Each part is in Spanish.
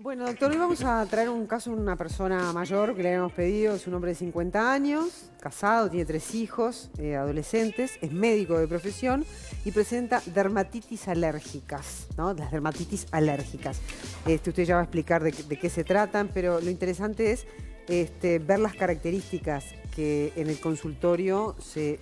Bueno, doctor, hoy vamos a traer un caso de una persona mayor que le habíamos pedido. Es un hombre de 50 años, casado, tiene tres hijos, eh, adolescentes, es médico de profesión y presenta dermatitis alérgicas, ¿no? Las dermatitis alérgicas. Este, usted ya va a explicar de, qué se tratan, pero lo interesante es este, ver las características que en el consultorio se,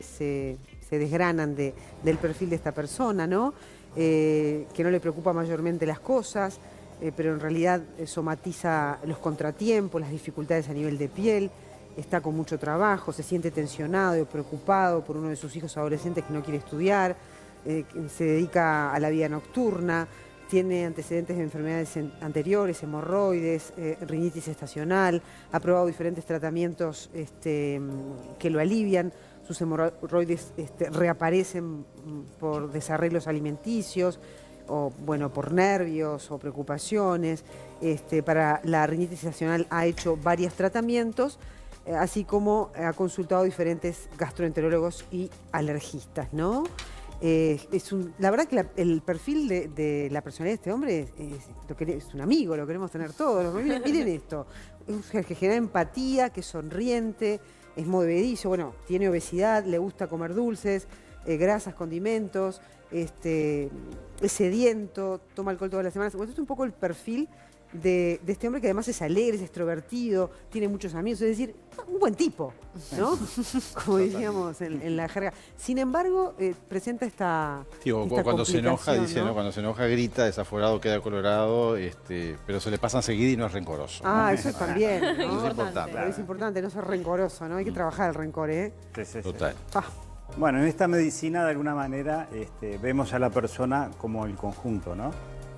desgranan del perfil de esta persona, ¿no? Eh, que no le preocupa mayormente las cosas, eh, pero en realidad eh, somatiza los contratiempos, las dificultades a nivel de piel, está con mucho trabajo, se siente tensionado y preocupado por uno de sus hijos adolescentes que no quiere estudiar, eh, se dedica a la vida nocturna, tiene antecedentes de enfermedades anteriores, hemorroides, rinitis estacional, ha probado diferentes tratamientos este, que lo alivian, sus hemorroides este, reaparecen mm, por desarreglos alimenticios, o bueno, por nervios o preocupaciones. Este, para la rinitis estacional ha hecho varios tratamientos, eh, así como ha consultado diferentes gastroenterólogos y alergistas, ¿no? Eh, es la verdad que el perfil de, la personalidad de este hombre es, un amigo, lo queremos tener todos. Miren, esto, es que genera empatía, que sonriente, es movedizo, bueno, tiene obesidad, le gusta comer dulces, eh, grasas, condimentos, este, es sediento, toma alcohol todas las semanas. Bueno, es un poco el perfil de, este hombre que además es alegre, es extrovertido, tiene muchos amigos, es decir, un buen tipo, ¿no? Como decíamos en, la jerga. Sin embargo, eh, presenta esta. cuando se enoja, dice, ¿no? Cuando se enoja, grita, desaforado, queda colorado, este, pero se le pasa enseguida y no es rencoroso. Ah, eso también. ¿no? es importante. Es importante no ser rencoroso, ¿no? Hay que trabajar el rencor, ¿eh? Total. Bueno, en esta medicina de alguna manera este, vemos a la persona como el conjunto, ¿no?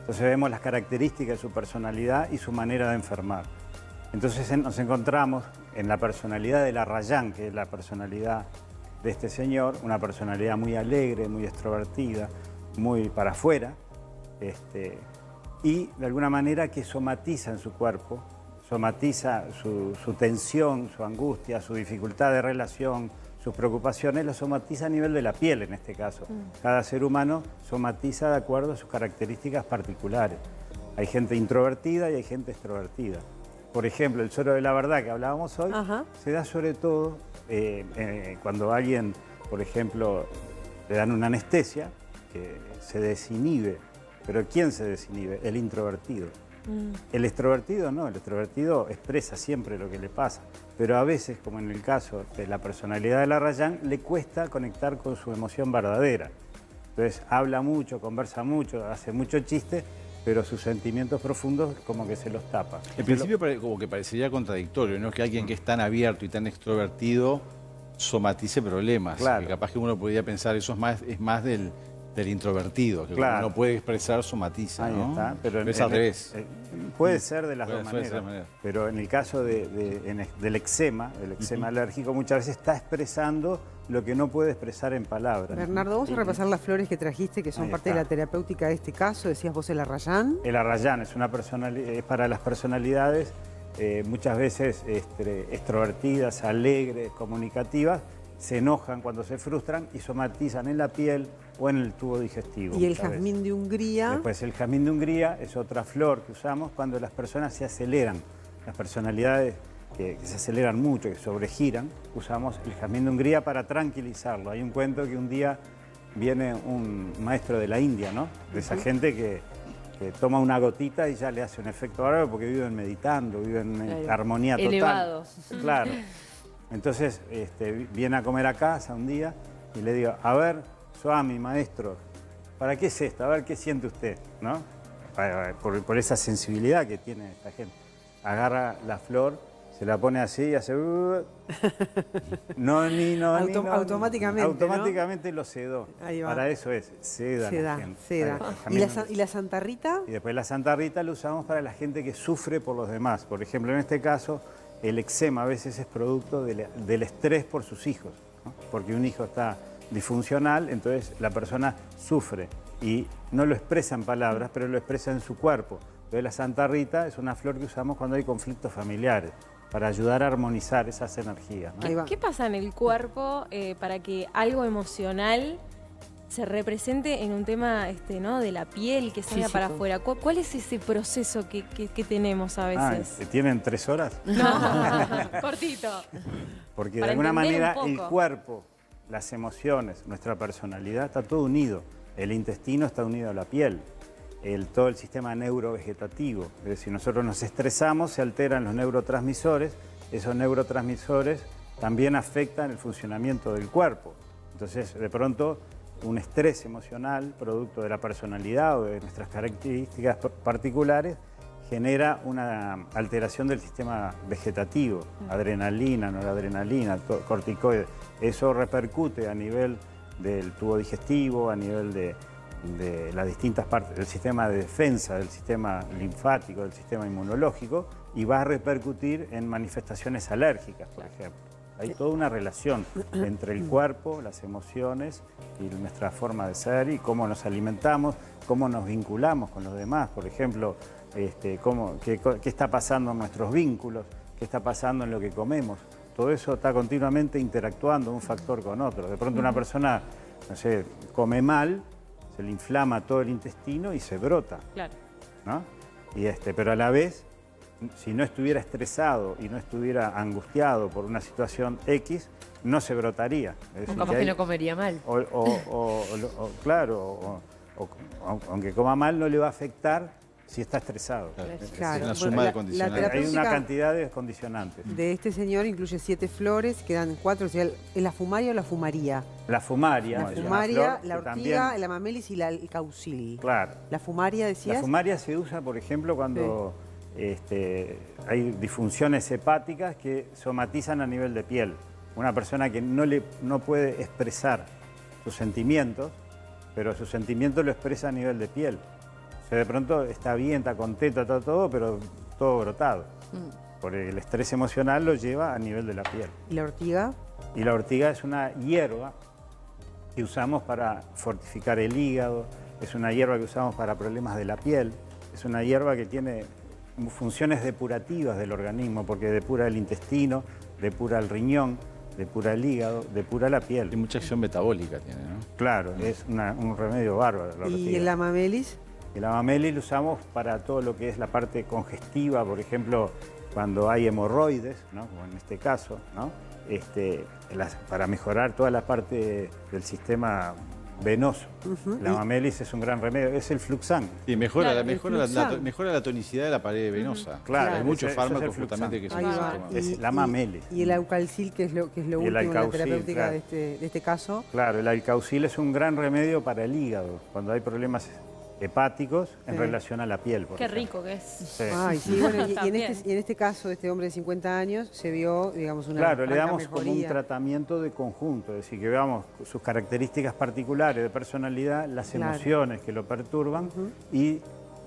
Entonces vemos las características de su personalidad y su manera de enfermar. Entonces nos encontramos en la personalidad de la Rayán, que es la personalidad de este señor, una personalidad muy alegre, muy extrovertida, muy para afuera, este, y de alguna manera que somatiza en su cuerpo, somatiza su tensión, su angustia, su dificultad de relación, sus preocupaciones las somatiza a nivel de la piel en este caso. Mm. Cada ser humano somatiza de acuerdo a sus características particulares. Hay gente introvertida y hay gente extrovertida. Por ejemplo, el suero de la verdad que hablábamos hoy se da sobre todo eh, eh, cuando alguien, por ejemplo, le dan una anestesia, que se desinhibe. Pero ¿quién se desinhibe? El introvertido. Mm. El extrovertido no, el extrovertido expresa siempre lo que le pasa, pero a veces, como en el caso de la personalidad de la Rayán, le cuesta conectar con su emoción verdadera. Entonces habla mucho, conversa mucho, hace mucho chiste, pero sus sentimientos profundos como que se los tapa. En principio como que parecería contradictorio, ¿no? Que alguien que es tan abierto y tan extrovertido somatice problemas. Claro. capaz que uno podría pensar eso es más, es más del, del introvertido, que no puede expresar su matiz, ¿no? está, pero es al revés. Eh, puede ser de las dos maneras, pero en el caso del eczema, el eczema alérgico, muchas veces está expresando lo que no puede expresar en palabras. Bernardo, vamos a repasar las flores que trajiste, que son parte de la terapéutica de este caso. Decías vos el arrayán. El arrayán es, una es para las personalidades eh, muchas veces este, extrovertidas, alegres, comunicativas, se enojan cuando se frustran y somatizan en la piel o en el tubo digestivo. ¿Y el jazmín de Hungría? Pues el jazmín de Hungría es otra flor que usamos cuando las personas se aceleran, las personalidades que, se aceleran mucho, que sobregiran, usamos el jazmín de Hungría para tranquilizarlo. Hay un cuento que un día viene un maestro de la India, ¿no? De esa gente que, toma una gotita y ya le hace un efecto bárbaro porque viven meditando, viven en armonía total. Elevados. Claro. Entonces este, viene a comer a casa un día y le digo, a ver, Suami, maestro, ¿para qué es esto? A ver qué siente usted, ¿no? Por, esa sensibilidad que tiene esta gente. Agarra la flor, se la pone así y hace... Uh, no, ni, no, ni, automáticamente. Automáticamente lo sedó. Para eso es, seda. Seda, seda. ¿Y la, ¿Y la Santa Rita? Y después la Santa Rita la usamos para la gente que sufre por los demás. Por ejemplo, en este caso el eczema a veces es producto del estrés por sus hijos, porque un hijo está disfuncional, entonces la persona sufre y no lo expresa en palabras, pero lo expresa en su cuerpo. Entonces la Santa Rita es una flor que usamos cuando hay conflictos familiares para ayudar a armonizar esas energías. ¿Qué, pasa en el cuerpo eh, para que algo emocional se represente en un tema este, ¿no? de la piel que salga para afuera. ¿Cuál, es ese proceso que, tenemos a ah, veces? ¿Tienen tres horas? No, cortito. Porque de alguna manera el cuerpo, las emociones, nuestra personalidad está todo unido. El intestino está unido a la piel. El, todo el sistema neurovegetativo. Es decir, si nosotros nos estresamos, se alteran los neurotransmisores. Esos neurotransmisores también afectan el funcionamiento del cuerpo. Entonces, de pronto, un estrés emocional, producto de la personalidad o de nuestras características particulares, genera una alteración del sistema vegetativo, adrenalina, noradrenalina, corticoides. Eso repercute a nivel del tubo digestivo, a nivel de, de las distintas partes del sistema de defensa, del sistema linfático, del sistema inmunológico, y va a repercutir en manifestaciones alérgicas, por ejemplo. Hay toda una relación entre el cuerpo, las emociones y nuestra forma de ser y cómo nos alimentamos, cómo nos vinculamos con los demás. Por ejemplo, este, qué, está pasando en nuestros vínculos, qué está pasando en lo que comemos. Todo eso está continuamente interactuando un factor con otro. De pronto una persona, no sé, come mal, se le inflama todo el intestino y se brota. Claro. ¿no? Y este, pero a la vez si no estuviera estresado y no estuviera angustiado por una situación X, no se brotaría. Como que, no comería mal. O, claro, aunque coma mal no le va a afectar si está estresado. Claro. una suma de condicionantes. Hay una cantidad de condicionantes. De este señor incluye siete flores, quedan cuatro. O ¿Es la fumaria o la fumaría? La fumaria. La fumaria, la ortiga, la mamelis y la, el caucil. Claro. La fumaria, decías. La fumaria se usa, por ejemplo, cuando... Este, hay disfunciones hepáticas que somatizan a nivel de piel. Una persona que no, le, no puede expresar sus sentimientos, pero sus sentimientos lo expresa a nivel de piel. O sea, de pronto está bien, está contento, está todo, pero todo brotado. Mm. Porque el estrés emocional lo lleva a nivel de la piel. ¿Y la ortiga? Y la ortiga es una hierba que usamos para fortificar el hígado, es una hierba que usamos para problemas de la piel, es una hierba que tiene funciones depurativas del organismo, porque depura el intestino, depura el riñón, depura el hígado, depura la piel. Y mucha acción metabólica tiene, ¿no? Claro, es un remedio bárbaro. ¿Y el amamelis? El amamelis lo usamos para todo lo que es la parte congestiva, por ejemplo, cuando hay hemorroides, ¿no? como en este caso, ¿no? este, para mejorar toda la parte del sistema venoso. La mamelis es un gran remedio, es el fluxán. Y mejora, la, mejora, la, tonicidad de la pared venosa. Claro, hay muchos fármacos justamente que son es la mamelis. Y, el alcalcil, que es lo, que es lo último en la terapéutica de, este, de este caso. Claro, el alcaucil es un gran remedio para el hígado, cuando hay problemas hepáticos en relación a la piel. Qué rico que es. Ay, sí, bueno, y, en este, en, este, caso, este hombre de 50 años, se vio, digamos, una Claro, le damos como un tratamiento de conjunto, es decir, que veamos sus características particulares de personalidad, las emociones que lo perturban y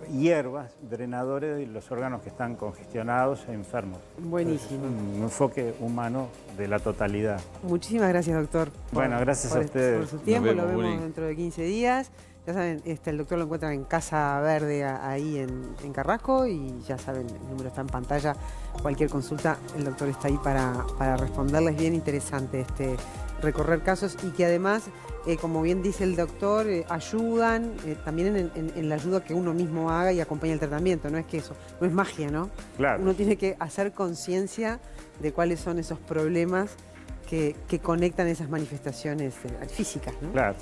hierbas, drenadores de los órganos que están congestionados e enfermos. Buenísimo. un enfoque humano de la totalidad. Muchísimas gracias, doctor. Bueno, gracias a ustedes. Por su tiempo, lo vemos dentro de 15 días. Ya saben, este, el doctor lo encuentran en Casa Verde ahí en, Carrasco y ya saben, el número está en pantalla. Cualquier consulta, el doctor está ahí para, para responderles. Bien interesante este recorrer casos y que además, eh, como bien dice el doctor, eh, ayudan eh, también en, la ayuda que uno mismo haga y acompañe el tratamiento. No es que eso, no es magia, ¿no? Claro. Uno tiene que hacer conciencia de cuáles son esos problemas que, que conectan esas manifestaciones físicas, ¿no? Claro.